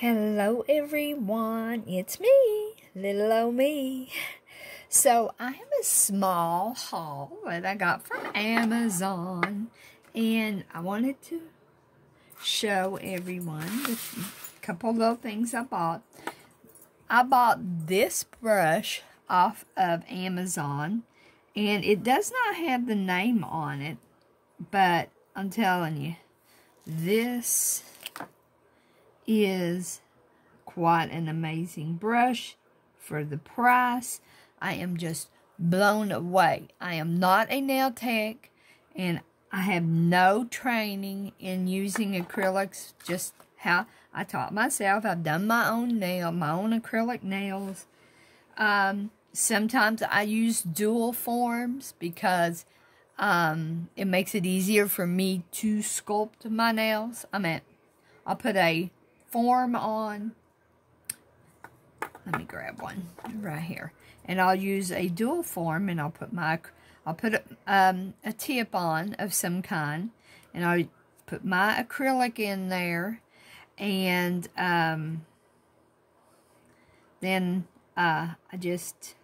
Hello everyone, it's me, little old me. So I have a small haul that I got from Amazon and I wanted to show everyone a couple little things I bought. I bought this brush off of Amazon and it does not have the name on it, but I'm telling you, this is quite an amazing brush for the price. I am just blown away. I am not a nail tech and I have no training in using acrylics, just how I taught myself. I've done my own nail, my own acrylic nails. Um, sometimes I use dual forms because um, it makes it easier for me to sculpt my nails. I mean, I'll put a form on. Let me grab one right here. And I'll use a dual form and I'll put my, I'll put a, um, a tip on of some kind. And I'll put my acrylic in there. And um, then uh, I just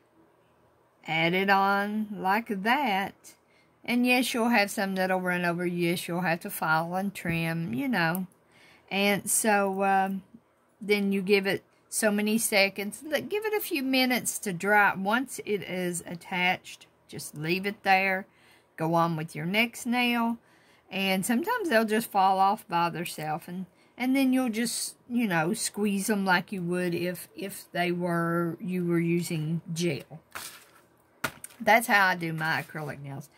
add it on like that. And yes, you'll have some that'll run over. Yes, you'll have to file and trim, you know. And so um, then you give it so many seconds. Give it a few minutes to dry. Once it is attached, just leave it there. Go on with your next nail. And sometimes they'll just fall off by themselves. And, and then you'll just, you know, squeeze them like you would if, if they were, you were using gel. That's how I do my acrylic nails.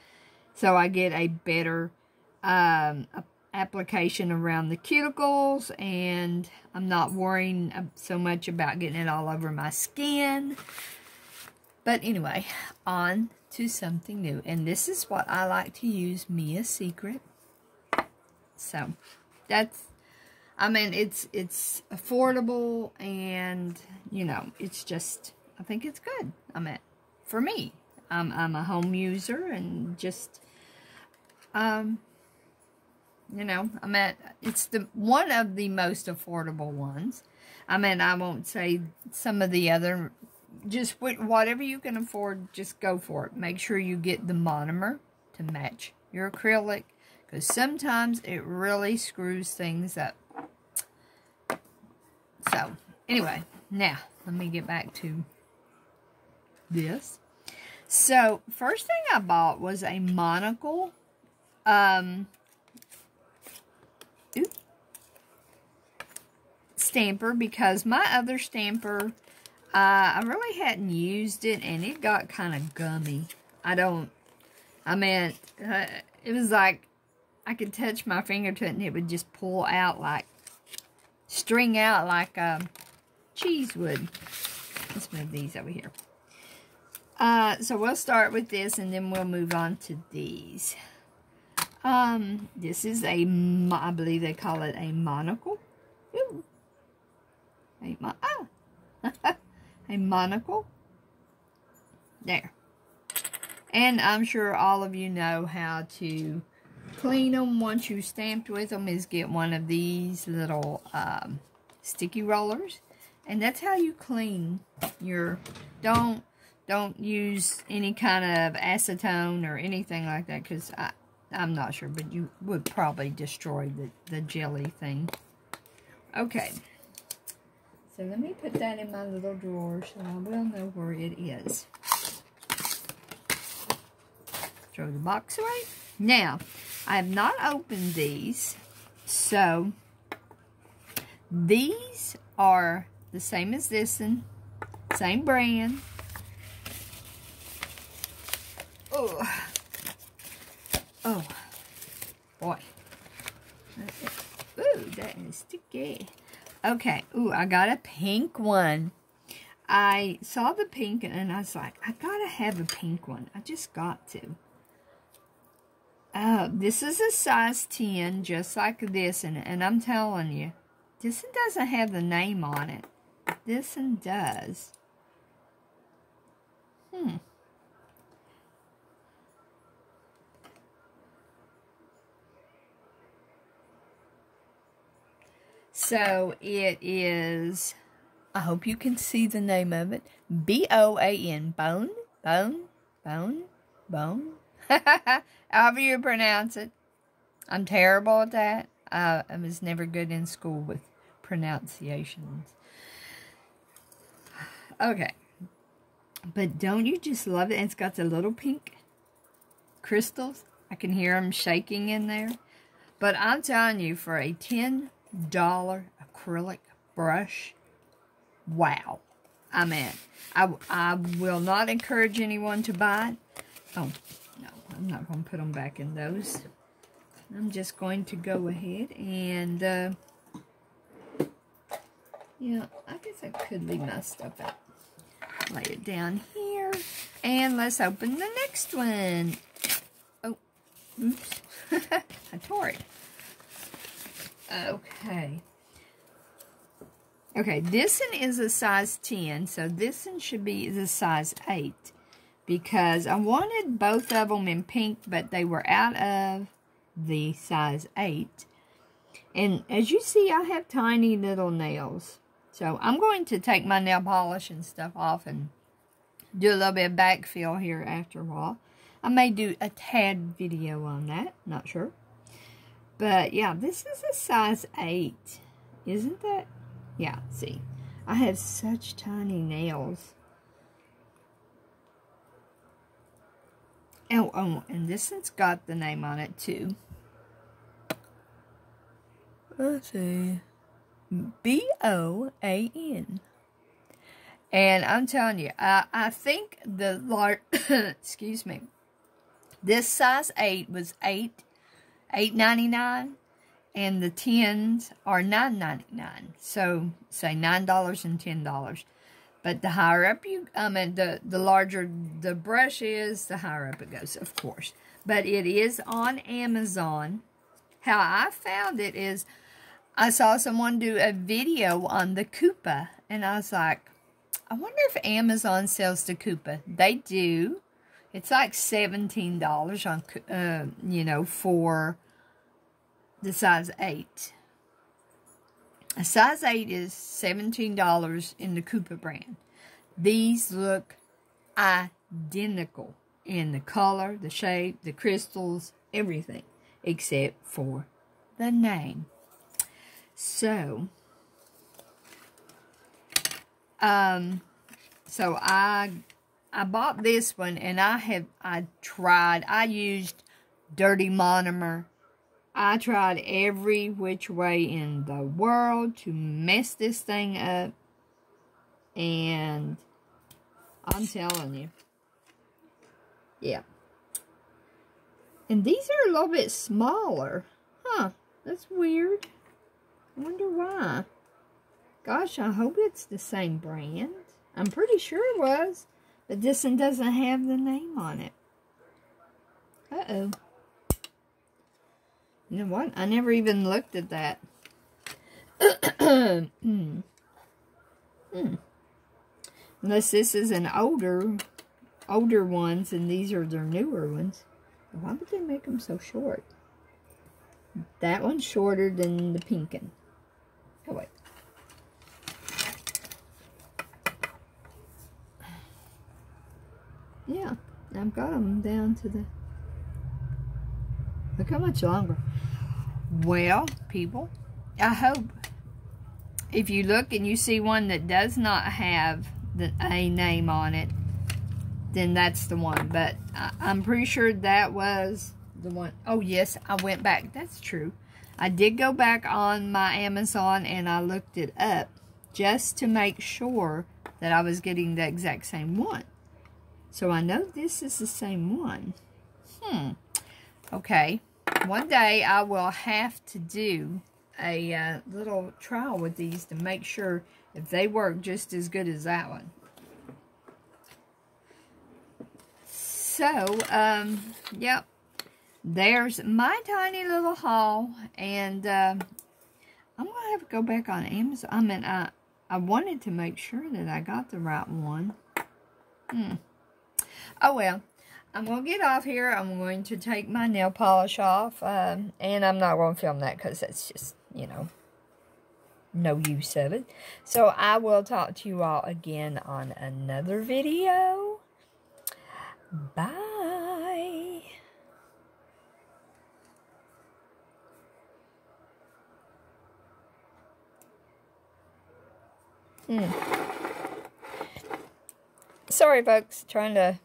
So I get a better um, a application around the cuticles and I'm not worrying so much about getting it all over my skin. But anyway, on to something new. And this is what I like to use, Mia Secret. So, that's, I mean, it's, it's affordable and, you know, it's just, I think it's good. I mean, for me, I'm, I'm a home user and just, um, you know, I mean, it's the one of the most affordable ones. I mean, I won't say some of the other, just whatever you can afford, just go for it. Make sure you get the monomer to match your acrylic, because sometimes it really screws things up. So, anyway, now, let me get back to this. So, first thing I bought was a monocle. Um, stamper because my other stamper, uh, I really hadn't used it and it got kind of gummy. I don't, I mean, uh, it was like I could touch my finger to it and it would just pull out like, string out like um, cheese would. Let's move these over here. Uh, so we'll start with this and then we'll move on to these. Um, this is a, I believe they call it a monocle. Ooh. A, mo oh. a monocle. There. And I'm sure all of you know how to clean them once you stamped with them is get one of these little um, sticky rollers. And that's how you clean your, don't, don't use any kind of acetone or anything like that because I, I'm not sure, but you would probably destroy the, the jelly thing. Okay. So let me put that in my little drawer so I will know where it is. Throw the box away. Now, I have not opened these, so these are the same as this one, same brand. Oh, Oh, boy. Ooh, that is sticky. Okay, ooh, I got a pink one. I saw the pink and I was like, I gotta have a pink one. I just got to. Oh, this is a size 10, just like this, and, and I'm telling you, this one doesn't have the name on it. This one does. Hmm. So it is, I hope you can see the name of it. B-O-A-N, bone, bone, bone, bone. However you pronounce it. I'm terrible at that. I, I was never good in school with pronunciations. Okay. But don't you just love it? And it's got the little pink crystals. I can hear them shaking in there. But I'm telling you, for a $10 acrylic brush, wow. I mean, I, I will not encourage anyone to buy it. Oh, no, I'm not going to put them back in those. I'm just going to go ahead and, uh, yeah, I guess I could leave my stuff out. Lay it down here. And let's open the next one. Oh, oops. I tore it. Okay. Okay, this one is a size 10, so this one should be the size 8 because I wanted both of them in pink, but they were out of the size 8. And as you see, I have tiny little nails. So I'm going to take my nail polish and stuff off and do a little bit of backfill here after a while. I may do a tad video on that, not sure. But yeah, this is a size 8. Isn't that? Yeah, see. I have such tiny nails. Oh, oh, and this one's got the name on it too. Let's see. B-O-A-N. And I'm telling you, I, I think the large, excuse me, this size 8 was 8 eight ninety nine, and the tens are nine ninety nine. So say nine dollars and ten dollars. But the higher up you, I mean, the the larger the brush is, the higher up it goes, of course. But it is on Amazon. How I found it is, I saw someone do a video on the Koopa, and I was like, I wonder if Amazon sells the Koopa. They do. It's like $17 on, uh, you know, for the size 8. A size 8 is $17 in the Koopa brand. These look identical in the color, the shape, the crystals, everything, except for the name. So, um, so I I bought this one and I have, I tried, I used Dirty Monomer. I tried every which way in the world to mess this thing up. And I'm telling you. Yeah. And these are a little bit smaller. Huh. That's weird. I wonder why. Gosh, I hope it's the same brand. I'm pretty sure it was. But this one doesn't have the name on it. Uh-oh. You know what? I never even looked at that. hmm. Hmm. Unless this is an older, older ones and these are their newer ones. Why would they make them so short? That one's shorter than the pink one. Oh, wait. Yeah, I've got them down to the... Look how much longer. Well, people, I hope if you look and you see one that does not have the, a name on it, then that's the one. But I, I'm pretty sure that was the one. Oh, yes, I went back. That's true. I did go back on my Amazon and I looked it up just to make sure that I was getting the exact same one. So I know this is the same one. Hmm. Okay. One day I will have to do a uh, little trial with these to make sure if they work just as good as that one. So, um, yep. There's my tiny little haul. And uh, I'm going to have to go back on Amazon. I mean, I, I wanted to make sure that I got the right one. Hmm. Oh, well. I'm going to get off here. I'm going to take my nail polish off. Um, and I'm not going to film that because that's just, you know, no use of it. So I will talk to you all again on another video. Bye. Hmm. Sorry, folks. Trying to